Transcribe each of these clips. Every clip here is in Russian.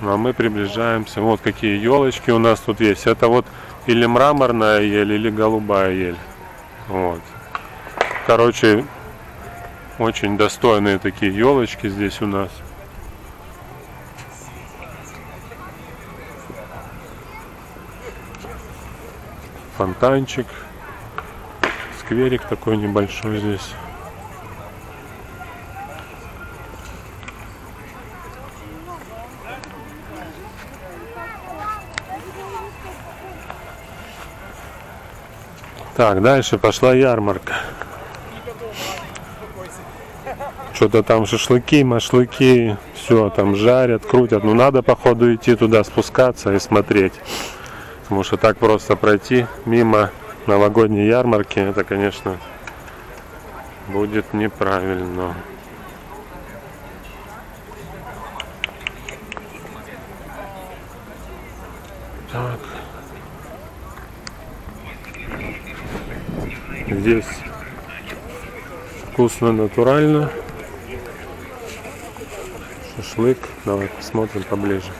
Ну, а мы приближаемся. Вот какие елочки у нас тут есть. Это вот или мраморная ель, или голубая ель. Вот. Короче, очень достойные такие елочки здесь у нас. Фонтанчик. Скверик такой небольшой здесь. Так, дальше пошла ярмарка. Что-то там шашлыки, машлыки, все там жарят, крутят. Ну надо походу идти туда спускаться и смотреть. Потому что так просто пройти мимо новогодней ярмарки, это, конечно, будет неправильно. Так. Здесь вкусно, натурально. Шашлык. Давай посмотрим поближе.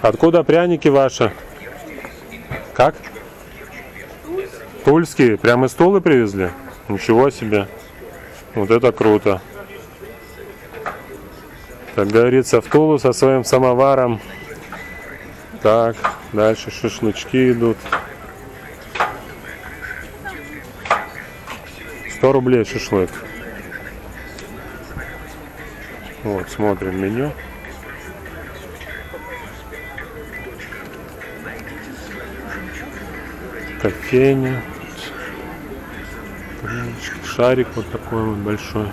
Откуда пряники ваши? Как? Тульские? Прямо из Тулы привезли? Ничего себе. Вот это круто. Как говорится, в Тулу со своим самоваром. Так, дальше шашлычки идут. 100 рублей шашлык. Вот, смотрим меню. Кофейня. Шарик вот такой вот большой.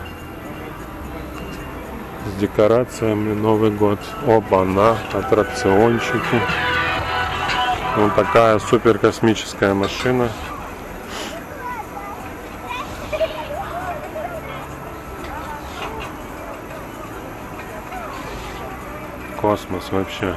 С декорациями Новый год. Оба-на, аттракциончики. Вот такая супер космическая машина. Космос вообще.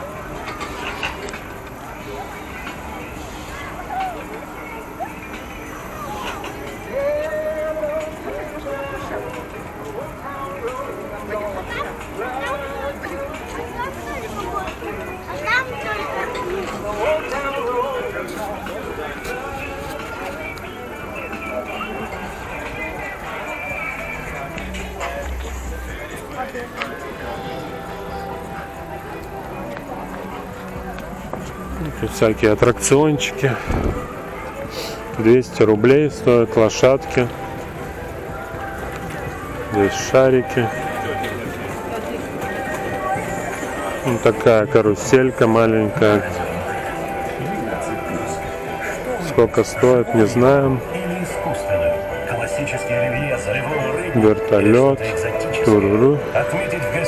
Тут всякие аттракциончики. 200 рублей стоят лошадки. Здесь шарики. Вот такая каруселька маленькая. Сколько стоит, не знаем. Вертолет. Туруру.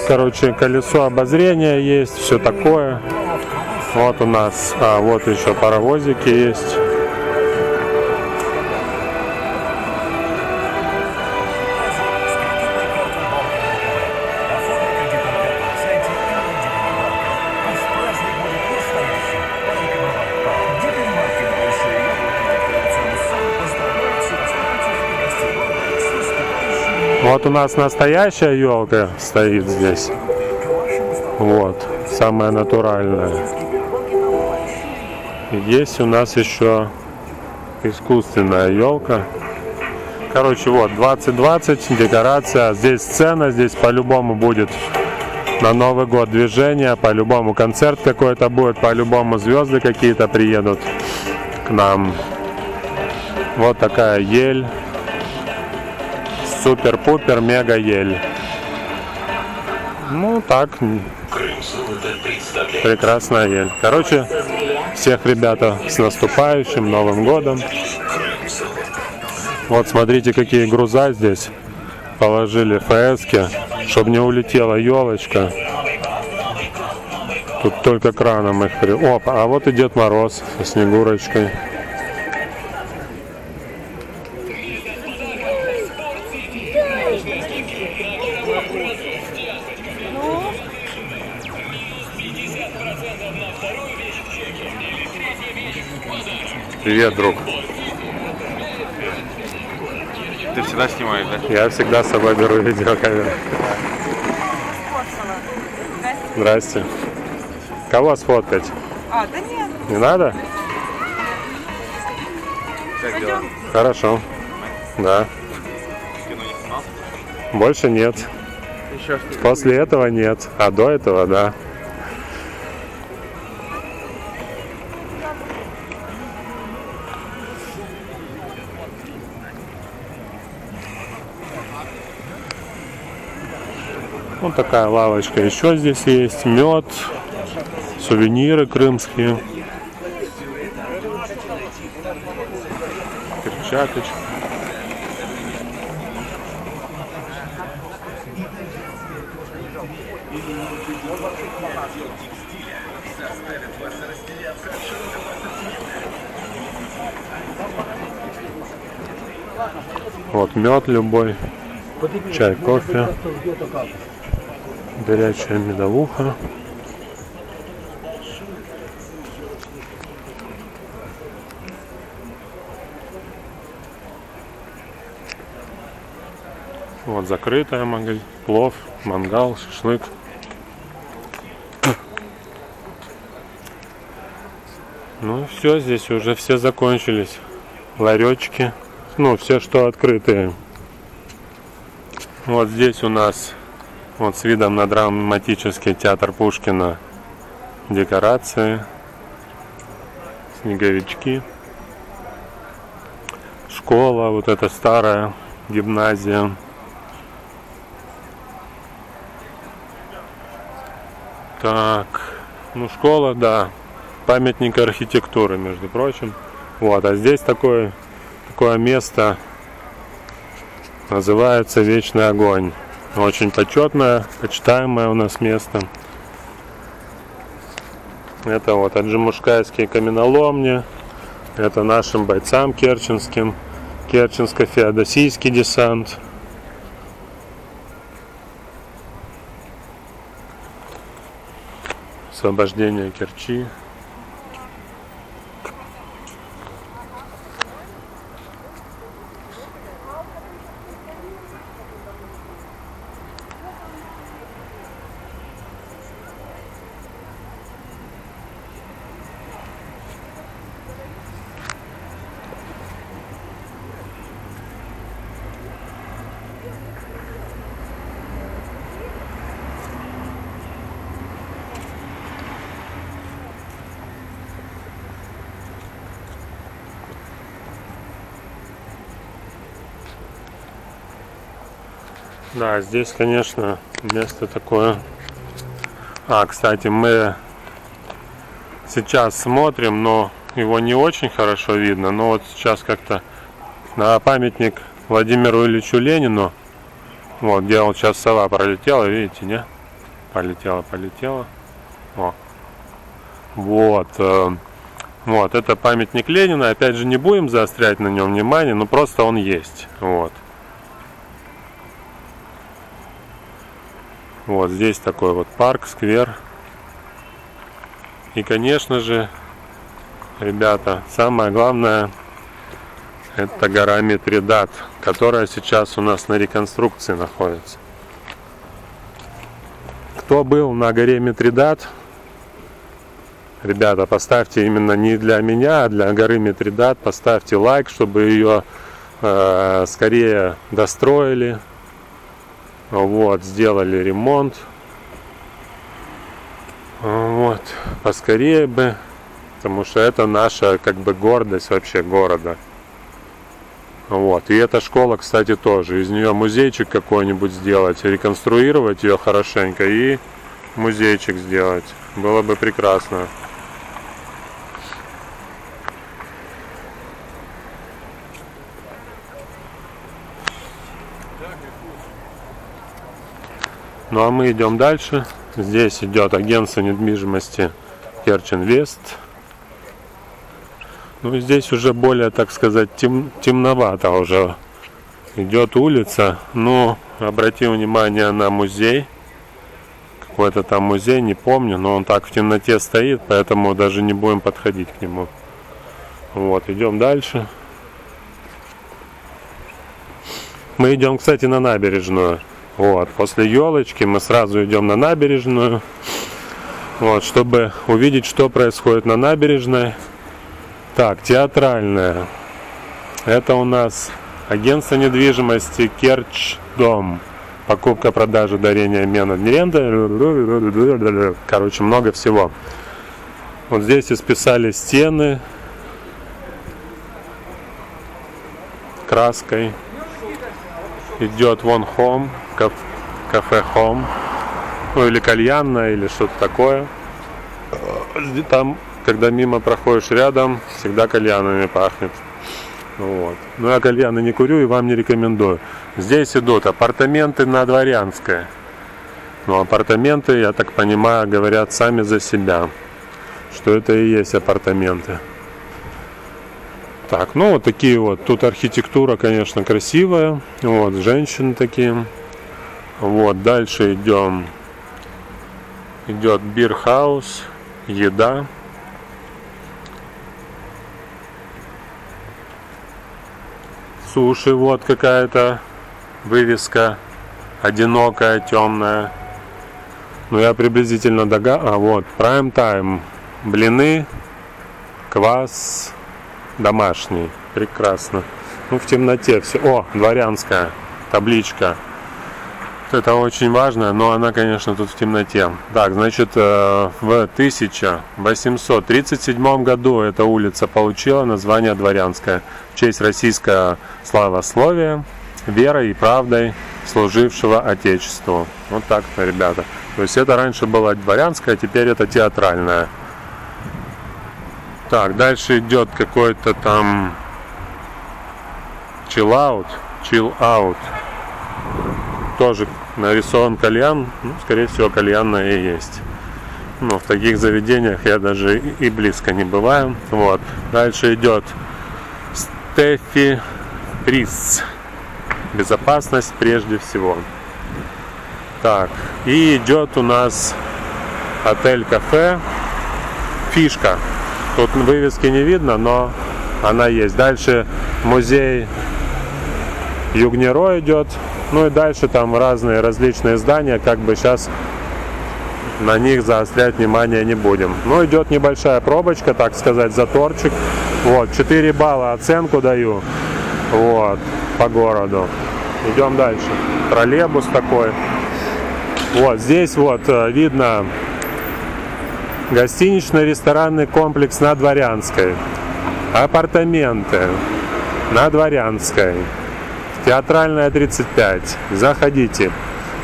Короче, колесо обозрения есть, все такое. Вот у нас, а вот еще паровозики есть. Вот у нас настоящая елка стоит здесь. Вот, самая натуральная. Есть у нас еще искусственная елка. Короче, вот 2020 декорация. Здесь сцена, здесь по-любому будет на Новый год движение, по-любому концерт какой-то будет, по-любому звезды какие-то приедут к нам. Вот такая ель. Супер-пупер мега ель. Ну так, прекрасная ель. Короче, всех ребята с наступающим Новым годом. Вот смотрите, какие груза здесь положили ФСки, чтобы не улетела елочка. Тут только краном их при... Опа, а вот и Дед Мороз со Снегурочкой. Привет, друг. Ты всегда снимаешь, да? Я всегда с собой беру видеокамеру. Здрасте. Кого сфоткать? А, да нет. Не надо? Как дела? Хорошо. Да. Больше нет. После этого нет. А до этого, да. Вот такая лавочка. Еще здесь есть мед, сувениры крымские. Перчаточки. Вот мед любой, чай, кофе, горячая медовуха. Вот закрытая магазин, плов, мангал, шашлык. Ну все, здесь уже все закончились. Ларечки. Ну, все, что открытые. Вот здесь у нас вот с видом на драматический театр Пушкина декорации, снеговички, школа, вот эта старая гимназия. Так, ну школа, да, памятник архитектуры, между прочим. Вот, а здесь такое, такое место называется Вечный огонь. Очень почетное, почитаемое у нас место. Это вот Аджимушкайские каменоломни. Это нашим бойцам керченским. Керченско-феодосийский десант. Освобождение Керчи. Да, здесь, конечно, место такое. А, кстати, мы сейчас смотрим, но его не очень хорошо видно. Но вот сейчас как-то на памятник Владимиру Ильичу Ленину, вот где он сейчас сова пролетела, видите, не? Полетела, полетела. О. Вот. э, Вот, это памятник Ленина. Опять же, не будем заострять на нем внимание, но просто он есть. Вот. Вот здесь такой вот парк, сквер. И, конечно же, ребята, самое главное, это гора Митридат, которая сейчас у нас на реконструкции находится. Кто был на горе Митридат, ребята, поставьте именно не для меня, а для горы Митридат, поставьте лайк, чтобы ее э, скорее достроили, вот, сделали ремонт. Вот, поскорее бы, потому что это наша как бы гордость вообще города. Вот, и эта школа, кстати, тоже. Из нее музейчик какой-нибудь сделать, реконструировать ее хорошенько и музейчик сделать. Было бы прекрасно. Ну а мы идем дальше. Здесь идет агентство недвижимости Керченвест. Ну и здесь уже более, так сказать, тем, темновато уже идет улица. Но обратим внимание на музей. Какой-то там музей, не помню, но он так в темноте стоит, поэтому даже не будем подходить к нему. Вот, идем дальше. Мы идем, кстати, на набережную. Вот, после елочки мы сразу идем на набережную. Вот, чтобы увидеть, что происходит на набережной. Так, театральная. Это у нас агентство недвижимости Керч Дом. Покупка, продажа, дарение, обмен, аренда. Короче, много всего. Вот здесь исписали стены краской. Идет вон home, каф- кафе home. Ну или кальянная, или что-то такое. Там, когда мимо проходишь рядом, всегда кальянами пахнет. Вот. Но я кальяны не курю и вам не рекомендую. Здесь идут апартаменты на Дворянской. Но апартаменты, я так понимаю, говорят сами за себя. Что это и есть апартаменты. Так, ну вот такие вот. Тут архитектура, конечно, красивая. Вот, женщины такие. Вот, дальше идем. Идет бирхаус, еда. Суши, вот какая-то вывеска. Одинокая, темная. Ну, я приблизительно дога... А, вот, prime time. Блины, квас, домашний. Прекрасно. Ну, в темноте все. О, дворянская табличка. Это очень важно, но она, конечно, тут в темноте. Так, значит, э, в 1837 году эта улица получила название Дворянская в честь российского славословия, верой и правдой служившего Отечеству. Вот так-то, ребята. То есть это раньше была дворянская, теперь это театральная. Так, дальше идет какой-то там chill out, chill out. Тоже нарисован кальян, ну, скорее всего, кальянная и есть. Но в таких заведениях я даже и близко не бываю. Вот. Дальше идет Стефи Прис. Безопасность прежде всего. Так, и идет у нас отель-кафе Фишка. Тут вывески не видно, но она есть. Дальше музей Югнеро идет. Ну и дальше там разные различные здания, как бы сейчас на них заострять внимание не будем. Но идет небольшая пробочка, так сказать, заторчик. Вот, 4 балла оценку даю. Вот, по городу. Идем дальше. Троллейбус такой. Вот, здесь вот э, видно гостинично-ресторанный комплекс на Дворянской. Апартаменты на Дворянской. Театральная 35. Заходите.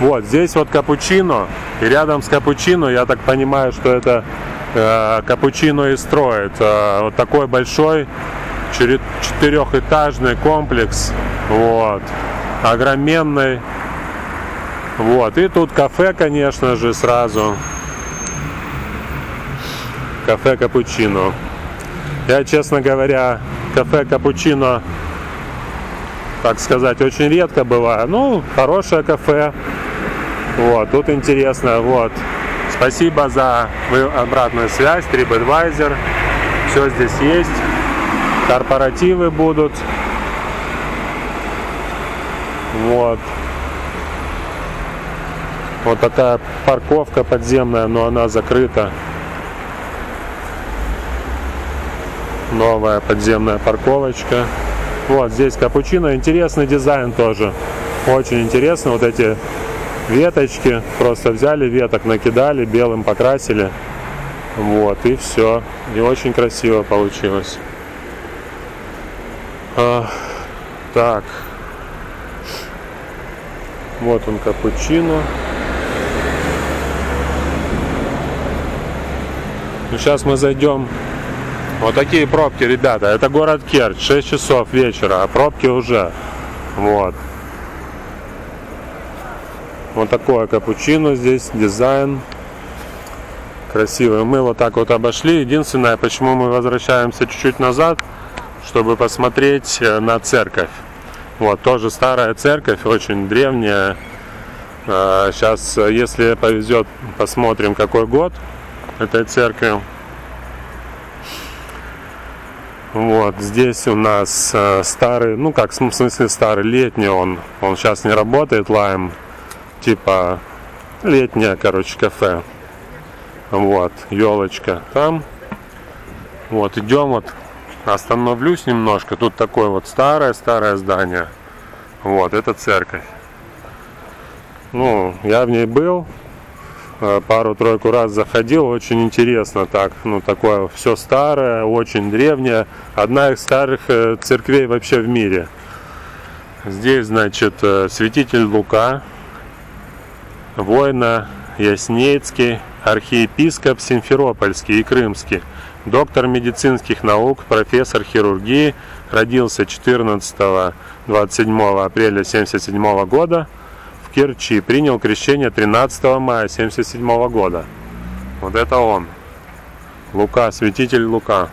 Вот, здесь вот капучино. И рядом с капучино, я так понимаю, что это э, капучино и строит. Э, вот такой большой четырехэтажный комплекс. Вот. Огроменный. Вот. И тут кафе, конечно же, сразу. Кафе капучино. Я, честно говоря, кафе капучино так сказать, очень редко бываю. Ну, хорошее кафе. Вот, тут интересно. Вот. Спасибо за обратную связь, TripAdvisor. Все здесь есть. Корпоративы будут. Вот. Вот такая парковка подземная, но она закрыта. Новая подземная парковочка. Вот здесь капучино. Интересный дизайн тоже. Очень интересно. Вот эти веточки. Просто взяли веток, накидали, белым покрасили. Вот, и все. И очень красиво получилось. А, так. Вот он капучино. Ну, сейчас мы зайдем вот такие пробки, ребята. Это город Керчь, 6 часов вечера, а пробки уже. Вот. Вот такое капучино здесь, дизайн. Красивый. Мы вот так вот обошли. Единственное, почему мы возвращаемся чуть-чуть назад, чтобы посмотреть э, на церковь. Вот, тоже старая церковь, очень древняя. Сейчас, если повезет, посмотрим, какой год этой церкви. Вот, здесь у нас э, старый, ну как, в смысле старый, летний он. Он сейчас не работает, лайм. Типа летнее, короче, кафе. Вот, елочка там. Вот, идем вот, остановлюсь немножко. Тут такое вот старое-старое здание. Вот, это церковь. Ну, я в ней был, пару-тройку раз заходил, очень интересно так, ну такое все старое, очень древнее, одна из старых э, церквей вообще в мире. Здесь, значит, э, святитель Лука, воина Яснецкий, архиепископ Симферопольский и Крымский, доктор медицинских наук, профессор хирургии, родился 14-27 апреля 1977 года Керчи, принял крещение 13 мая 1977 года. Вот это он. Лука, святитель Лука.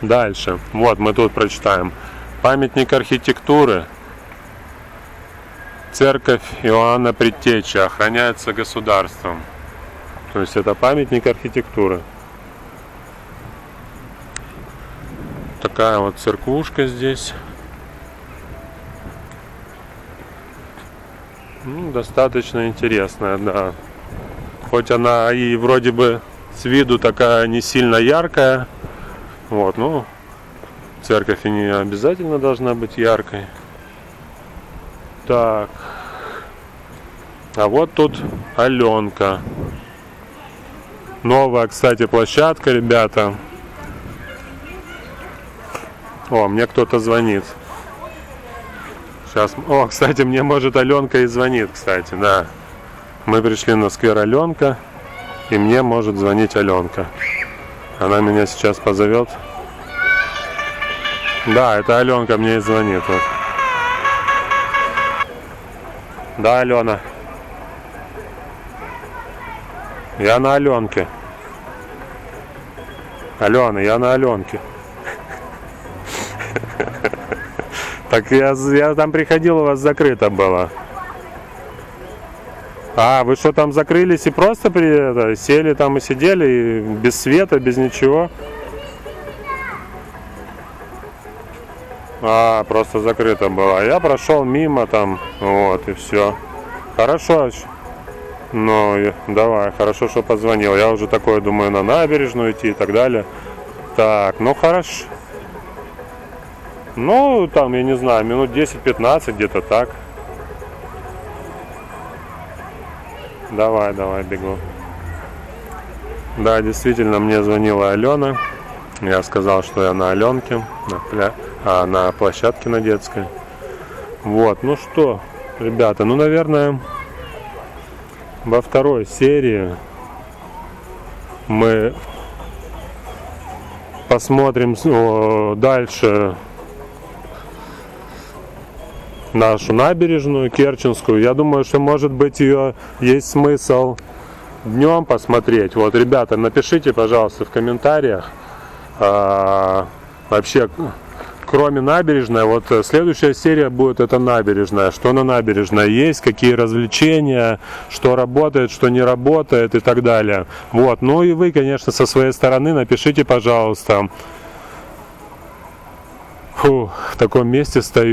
Дальше. Вот мы тут прочитаем. Памятник архитектуры. Церковь Иоанна Предтеча охраняется государством. То есть это памятник архитектуры. Такая вот церквушка здесь. Ну, достаточно интересная, да. Хоть она и вроде бы с виду такая не сильно яркая. Вот, ну, церковь и не обязательно должна быть яркой. Так. А вот тут Аленка. Новая, кстати, площадка, ребята. О, мне кто-то звонит. Сейчас. О, кстати, мне может Аленка и звонит, кстати, да. Мы пришли на сквер Аленка, и мне может звонить Аленка. Она меня сейчас позовет. Да, это Аленка мне и звонит. Вот. Да, Алена. Я на Аленке. Алена, я на Аленке. Так я, я там приходил, у вас закрыто было. А, вы что там закрылись и просто при, это, сели там и сидели, и без света, без ничего? А, просто закрыто было. Я прошел мимо там, вот, и все. Хорошо. Ну, давай, хорошо, что позвонил. Я уже такое думаю на набережную идти и так далее. Так, ну хорошо. Ну, там, я не знаю, минут 10-15, где-то так. Давай, давай, бегу. Да, действительно, мне звонила Алена. Я сказал, что я на Аленке, на, пля... а, на площадке на детской. Вот, ну что, ребята, ну, наверное, во второй серии мы посмотрим дальше нашу набережную Керченскую. Я думаю, что может быть ее есть смысл днем посмотреть. Вот, ребята, напишите, пожалуйста, в комментариях а, вообще кроме набережной, вот э, следующая серия будет это набережная. Что на набережной есть, какие развлечения, что работает, что не работает и так далее. Вот. Ну и вы, конечно, со своей стороны напишите, пожалуйста. Фу, в таком месте стою.